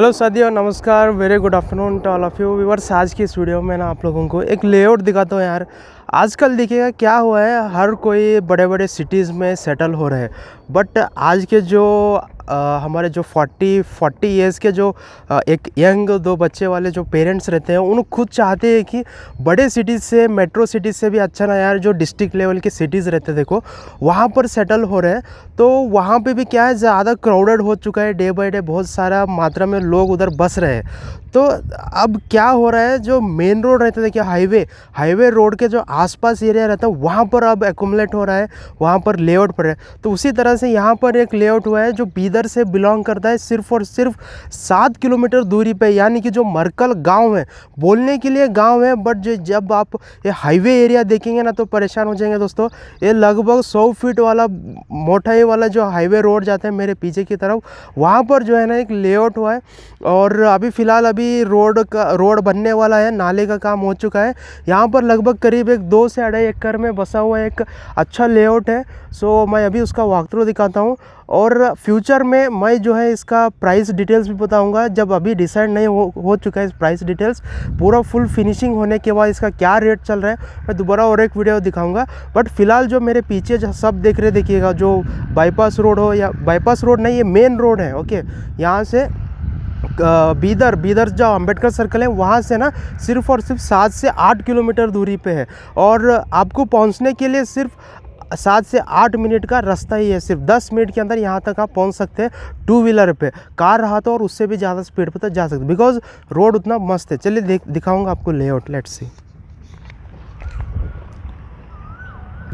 Hello साथियों, नमस्कार very good afternoon to all of you viewers आज की इस वीडियो में ना आप लोगों को एक लेआउट दिखाता हूँ यार। आजकल देखिएगा क्या हुआ है हर कोई बड़े बड़े सिटीज़ में सेटल हो रहे हैं। बट आज के जो आ, हमारे जो 40 40 ईयर्स के जो आ, एक यंग दो बच्चे वाले जो पेरेंट्स रहते हैं उन खुद चाहते हैं कि बड़े सिटीज़ से मेट्रो सिटीज़ से भी अच्छा ना यार जो डिस्ट्रिक्ट लेवल के सिटीज़ रहते देखो वहाँ पर सेटल हो रहे हैं। तो वहाँ पे भी क्या है ज़्यादा क्राउडेड हो चुका है डे बाई डे बहुत सारा मात्रा में लोग उधर बस रहे हैं। तो अब क्या हो रहा है जो मेन रोड रहते देखिए हाईवे हाईवे रोड के जो आसपास एरिया रहता है, वहाँ पर अब एकोमलेट हो रहा है, वहाँ पर लेआउट पर है। तो उसी तरह से यहाँ पर एक लेआउट हुआ है जो बीदर से बिलोंग करता है, सिर्फ़ और सिर्फ़ सात किलोमीटर दूरी पर यानी कि जो मरकल गाँव है। बोलने के लिए गाँव है बट जब आप ये हाईवे एरिया देखेंगे ना तो परेशान हो जाएँगे दोस्तों। ये लगभग सौ फीट वाला, मोटाई वाला जो हाईवे रोड जाता है मेरे पीछे की तरफ़, वहाँ पर जो है ना एक लेआउट हुआ है। और अभी फ़िलहाल अभी रोड का रोड बनने वाला है, नाले का काम हो चुका है। यहाँ पर लगभग करीब एक दो से अढ़ाई एकड़ में बसा हुआ एक अच्छा लेआउट है। सो मैं अभी उसका वाकथ्रो दिखाता हूँ। और फ्यूचर में मैं जो है इसका प्राइस डिटेल्स भी बताऊँगा। जब अभी डिसाइड नहीं हो हो चुका है इस प्राइस डिटेल्स पूरा फुल फिनिशिंग होने के बाद इसका क्या रेट चल रहा है, मैं दोबारा और एक वीडियो दिखाऊँगा। बट फ़िलहाल जो मेरे पीछे जो सब देख रहे देखिएगा, जो बाईपास रोड हो या बाईपास रोड नहीं, ये मेन रोड है ओके यहाँ से बीदर बीदर जो अंबेडकर सर्कल है, वहाँ से ना सिर्फ़ और सिर्फ़ सात से आठ किलोमीटर दूरी पे है। और आपको पहुँचने के लिए सिर्फ़ सात से आठ मिनट का रास्ता ही है। सिर्फ़ दस मिनट के अंदर यहाँ तक आप पहुँच सकते हैं टू व्हीलर पे। कार रहा तो और उससे भी ज़्यादा स्पीड पर तक जा सकते बिकॉज़ रोड उतना मस्त है। चलिए दिखाऊँगा आपको लेआउट लेट्स सी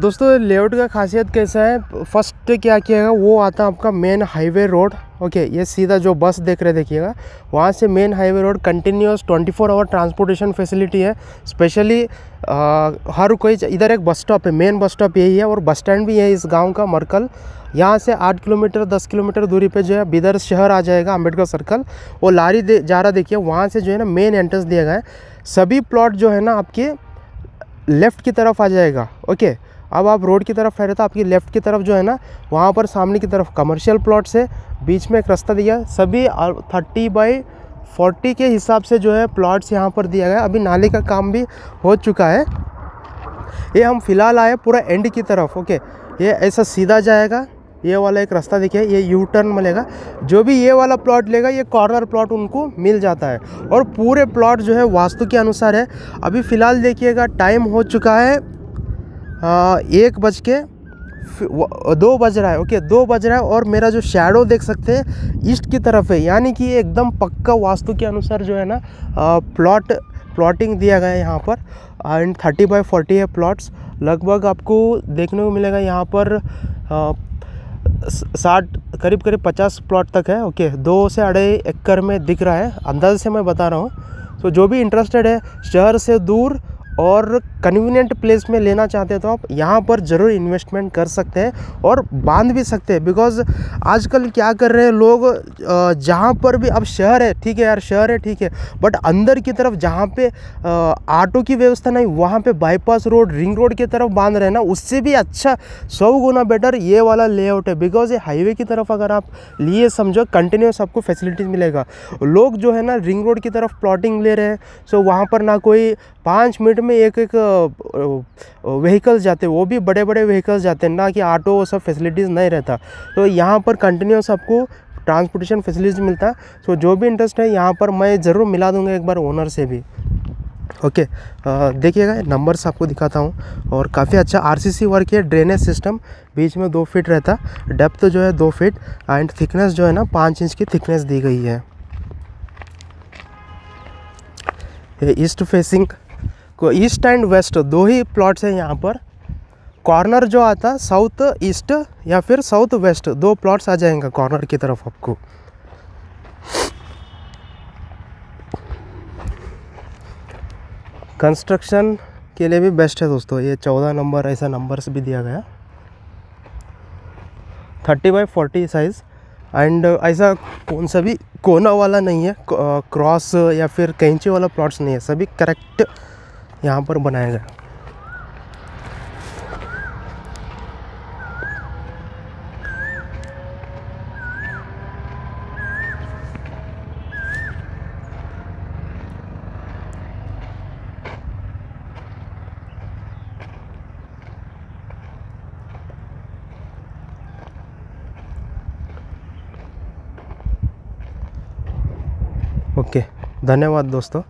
दोस्तों लेआउट का खासियत कैसा है? फ़र्स्ट क्या किया वो आता है आपका मेन हाईवे रोड ओके ये सीधा जो बस देख रहे देखिएगा। वहाँ से main highway road continuous 24 four hour transportation facility है स्पेशली हर कोई इधर एक बस स्टॉप है मेन बस स्टॉप यही है और बस स्टैंड भी है इस गाँव का, मरकल। यहाँ से आठ किलोमीटर, दस किलोमीटर दूरी पे जो है, बिदर शहर आ जाएगा अंबेडकर सर्कल वो लारी दे, जा रहा, देखिए, वहाँ से जो है ना मेन एंट्रेंस दिया गया है। सभी प्लॉट जो है ना, आपके लेफ़्ट की तरफ़ आ जाएगा ओके अब आप रोड की तरफ़ फहरे तो आपकी लेफ़्ट की तरफ़ जो है ना, वहाँ पर सामने की तरफ़ कमर्शियल प्लॉट्स है। बीच में एक रास्ता दिया। सभी थर्टी बाई फोर्टी के हिसाब से जो है प्लॉट्स यहाँ पर दिया गया। अभी नाले का काम भी हो चुका है। ये हम फ़िलहाल आए पूरा एंड की तरफ़ ओके ये ऐसा सीधा जाएगा। ये वाला एक रास्ता देखिए, ये यू टर्न मिलेगा। जो भी ये वाला प्लॉट लेगा, ये कॉर्नर प्लॉट उनको मिल जाता है। और पूरे प्लॉट जो है वास्तु के अनुसार है। अभी फ़िलहाल देखिएगा टाइम हो चुका है। हाँ, एक बज के दो बज रहा है ओके दो बज रहा है और मेरा जो शेडो देख सकते हैं ईस्ट की तरफ़ है, यानी कि एकदम पक्का वास्तु के अनुसार जो है ना प्लॉट प्लॉटिंग दिया गया है यहाँ पर एंड थर्टी बाई फोर्टी है प्लॉट्स लगभग आपको देखने को मिलेगा यहाँ पर साठ, करीब करीब पचास प्लॉट तक है ओके दो से अढ़ाई एकड़ में दिख रहा है, अंदाज से मैं बता रहा हूँ तो जो भी इंटरेस्टेड है, शहर से दूर और कन्वीनियंट प्लेस में लेना चाहते हैं तो आप यहाँ पर ज़रूर इन्वेस्टमेंट कर सकते हैं और बाँध भी सकते हैं। बिकॉज़ आजकल क्या कर रहे हैं लोग जहाँ पर भी, अब शहर है, ठीक है यार, शहर है, ठीक है बट अंदर की तरफ़ जहाँ पे ऑटो की व्यवस्था नहीं, वहाँ पे बाईपास रोड रिंग रोड की तरफ़ बाँध रहे हैं ना, उससे भी अच्छा सौ गुना बेटर ये वाला लेआउट है। बिकॉज़ ये हाईवे की तरफ़ अगर आप लिए समझो कंटिन्यूस आपको फैसिलिटीज़ मिलेगा। लोग जो है ना रिंग रोड की तरफ़ प्लॉटिंग ले रहे हैं सो वहाँ पर ना कोई पाँच मिनट में एक एक व्हीकल्स जाते हैं, वो भी बड़े बड़े व्हीकल्स जाते हैं, ना कि ऑटो वो सब फैसिलिटीज़ नहीं रहता। तो यहाँ पर कंटिन्यूस आपको ट्रांसपोर्टेशन फैसिलिटीज़ मिलता। है सो जो भी इंटरेस्ट है, यहाँ पर मैं ज़रूर मिला दूँगा एक बार ओनर से भी। ओके देखिएगा नंबर्स आपको दिखाता हूँ। और काफ़ी अच्छा आरसीसी वर्क है ड्रेनेज सिस्टम बीच में दो फीट रहता। डेप्थ जो है दो फीट एंड थिकनेस जो है ना, पाँच इंच की थिकनेस दी गई है। ईस्ट फेसिंग को ईस्ट एंड वेस्ट, दो ही प्लॉट्स हैं यहाँ पर। कॉर्नर जो आता, साउथ ईस्ट या फिर साउथ वेस्ट, दो प्लॉट्स आ जाएँगे कॉर्नर की तरफ़ आपको। कंस्ट्रक्शन के लिए भी बेस्ट है दोस्तों, ये चौदह नंबर, ऐसा नंबर्स भी दिया गया। Thirty by forty size, and ऐसा कौन सा भी कोना वाला नहीं है क्रॉस या फिर कैंची वाला प्लॉट्स नहीं है, सभी करेक्ट यहाँ पर बनाया गया। ओके धन्यवाद दोस्तों।